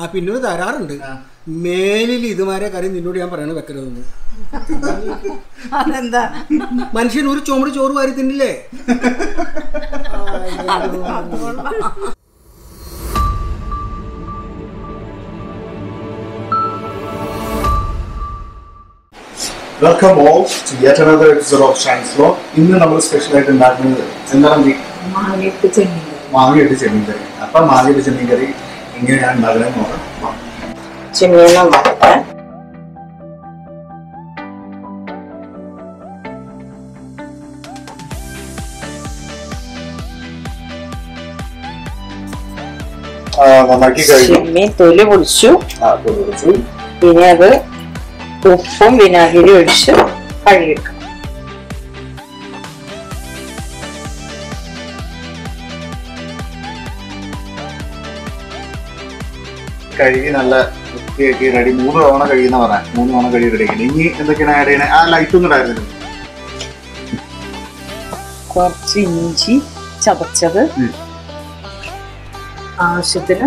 ആ പിന്നൊരു തരാറുണ്ട്. മേലിൽ ഇതുമാരെ കറി നിന്നോട് ഞാൻ പറയണ വെക്കരുതെന്ന്. അതെന്താ? മനുഷ്യൻ ഒരു ചുമട് ചോറ് വാരി തിന്നില്ലേ? Welcome all to yet another episode of science law ഇന്ന് നമ്മൾ സ്പെഷ്യൽ ആയിട്ട് ഉണ്ടാക്കുന്നത് എന്താണ്? മാങ്ങയിട്ട് ചെമ്മീൻ മാങ്ങയിട്ട് ചെമ്മീൻ കറി. അപ്പൊ മാങ്ങയിട്ട് ചെമ്മീൻ കറി എങ്ങനെയാണ് ഉണ്ടാക്കുന്നത് നോക്കാം വാ. ചെമ്മീൻ നന്നാക്കട്ടെ ആ, നന്നാക്കി കഴിഞ്ഞു. ചെമ്മീൻ തൊലി പൊളിച്ചു. ഇനി അത് ഉപ്പും വിനാഗിരി ഒഴിച്ച് കഴുകിയെടുക്കണം കഴുകി നല്ല വൃത്തിയാക്കി റെഡി മൂന്ന് തവണ കഴിയുന്ന പറയാം മൂന്ന് തവണ കഴുകി റെഡി ആക്കി ഇനി എന്തൊക്കെയാണ് ആഡ് ചെയ്യണേ? ആ ലൈറ്റ് ഒന്നും ഉണ്ടായിരുന്നില്ല കുറച്ച് ഇഞ്ചി ചതച്ചത്. ആവശ്യത്തിന്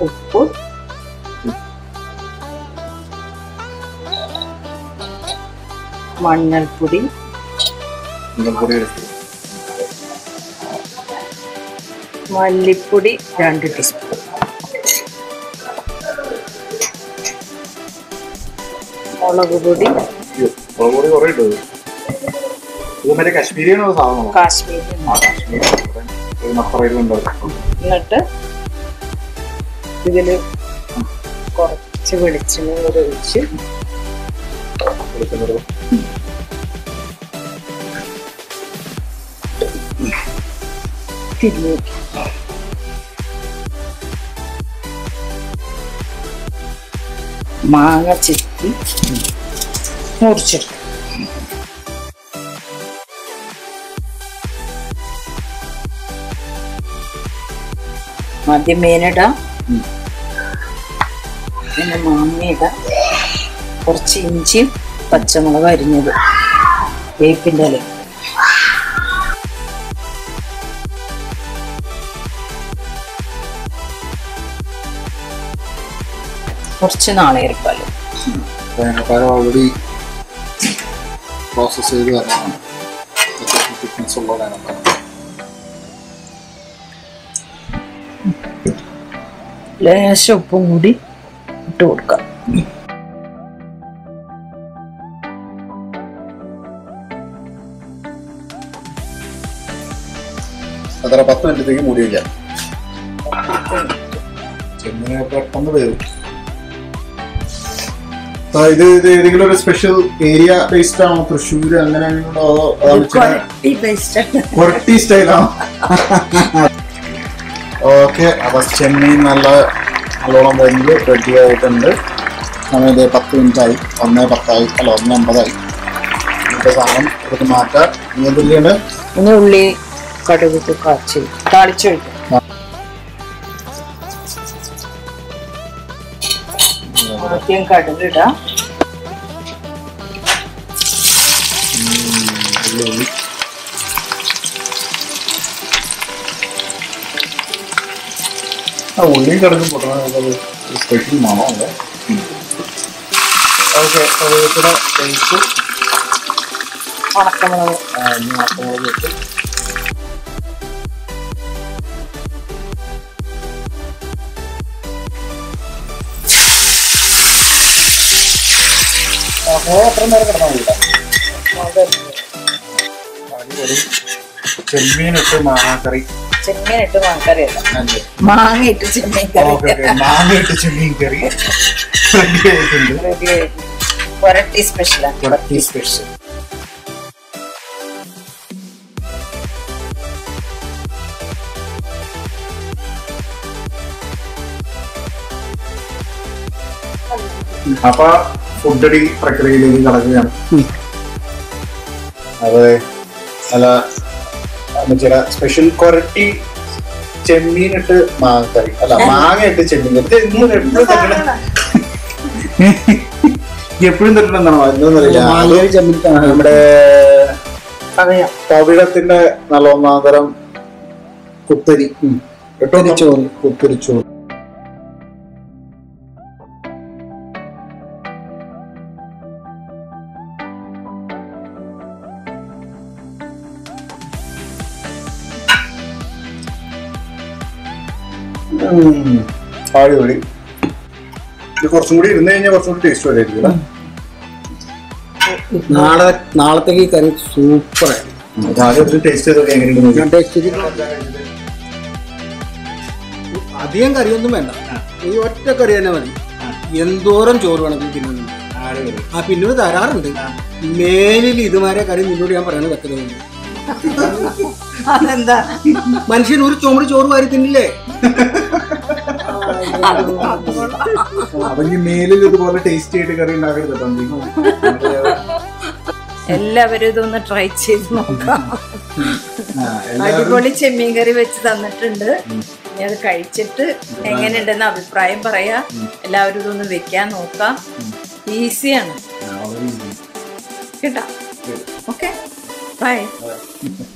ഉപ്പ്. എടുത്തു മല്ലിപ്പൊടി രണ്ട് ടീസ്പൂൺ മുളക് പൊടി. മുളക് പൊടി കുറേ ഇട്ടത്. ഇത് മറ്റേ കശ്മീരിയാണോ സാധനം കാശ്മീരി എന്നിട്ട് ഇതിൽ കുറച്ച് വെളിച്ചെണ്ണ കൂടെ ഒഴിച്ച് തിരിഞ്ഞു മാങ്ങ ചെത്തി മുറിച്ചെടുക്കും. ആദ്യം മീനിടാം. പിന്നെ മാങ്ങയിടാം. കുറച്ച് ഇഞ്ചിയും പച്ചമുളക് അരിഞ്ഞത് വേപ്പിന്റെ ഇല കുറച്ച് നാളെ തേങ്ങാപ്പാൽ ഓൾറെഡി പ്രോസസ് ചെയ്ത് തന്നെയാണ് തിക്നെസ് ഉള്ള തേങ്ങാപ്പാൽ ലേശം ഉപ്പും കൂടി ഇട്ട് കൊടുക്കാം. അത്ര പത്ത് മിനിറ്റത്തേക്ക് മൂടി വയ്ക്കാം ചെമ്മീന് പെട്ടെന്ന് വരും. ഇത് ഇത് ഏതെങ്കിലും ഒരു സ്പെഷ്യൽ ഏരിയ ബേസ്ഡ് ആണോ? തൃശ്ശൂർ അങ്ങനെ കൊരട്ടി സ്റ്റൈലാണോ ഓക്കെ അപ്പൊ ചെമ്മീൻ നല്ല നല്ലോണം വരുന്നത് റെഡി ആയിട്ടുണ്ട്. സമയത്ത് പത്ത് മിനിറ്റ് ആയി ഒന്നേ പത്തായി. അല്ല ഒന്നേ അമ്പതായി. ഇന്നത്തെ സാധനം എടുത്ത് മാറ്റാം. ഇനി എന്തൊക്കെയാണ് ഉള്ളി കടുകിട്ട് കാച്ചി താളിച്ചൊഴിക്കും ആദ്യം കടുകിടാം ഉള്ളി ഉള്ളി ആ കിടക്കും പൊട്ടണത് സ്പെഷ്യൽ മണമല്ല ഓക്കെ ഉണക്കമുളക്. ഉണക്കമുളക് ഇട്ട് അത്ര നേരം കിടന്നാൽ മതി ചെമ്മീൻ ഇട്ട് മാങ്ങാക്കറി. ചെമ്മീൻ ഇട്ട് മാങ്ങക്കറിയല്ല അല്ലേ? മാങ്ങ ഇട്ട് ചെമ്മീൻ കറി മാങ്ങ ഇട്ട് ചെമ്മീൻ കറി റെഡി ആയിട്ടുണ്ട്. കൊരട്ടി സ്പെഷ്യലാണ് കൊടത്തി സ്പെഷ്യൽ അപ്പൊ ഫുഡടി പ്രക്രിയയിലേക്ക് കടക്കുകയാണ്. അതെ. അല്ല ചില സ്പെഷ്യൽ ക്വാറിറ്റി ചെമ്മീൻ ഇട്ട് കറി അല്ല മാങ്ങ ഇട്ട് ചെമ്മീൻ. കറി എന്നും എപ്പോഴും തട്ടണം എപ്പോഴും തട്ടണെന്നാണോ എന്താണെന്നറിയില്ല നമ്മുടെ പറയാം പവിഴത്തിന്റെ നല്ല ഒന്നാം തരം കുത്തരി കുത്തരിച്ചോറ്. കുത്തരിച്ചോറ്. അടിപൊളി. ഇത് കുറച്ചും കൂടി ഇരുന്ന് കഴിഞ്ഞാൽ കുറച്ചും കൂടി ടേസ്റ്റ് വരായിരിക്കും നാളെ നാളത്തേക്ക് ഈ കറി സൂപ്പർ ടേസ്റ്റ് അധികം കറിയൊന്നും വേണ്ട. ഈ ഒറ്റ കറി തന്നെ മതി. എന്തോരം ചോറ് വേണമെങ്കിൽ തിന്നുന്നു അടിപൊളി. ആ പിന്നീട് തരാറുണ്ട്. മേലിൽ ഇതുമാരെ കറി നിന്നോട് ഞാൻ പറയണത് വെക്കരുത്. അതെന്താ? മനുഷ്യൻ ഒരു ചുമട് ചോറ് വാരി തിന്നില്ലേ? മേലിൽ ഇതുപോലെ ടേസ്റ്റി ആയിട്ട് കറി ഉണ്ടാക്കരുത് തമ്പി എല്ലാവരും ഇതൊന്ന് ട്രൈ ചെയ്ത് നോക്കാം. അടിപൊളി ചെമ്മീൻ കറി വെച്ച് തന്നിട്ടുണ്ട്. ഇനി അത് കഴിച്ചിട്ട് എങ്ങനെയുണ്ടെന്ന് അഭിപ്രായം പറയാ. എല്ലാവരും ഇതൊന്ന് വെക്കാൻ നോക്കാം. ഈസിയാണ് കേട്ടാ? കേട്ടോ ഓക്കെ ബൈ Thank you.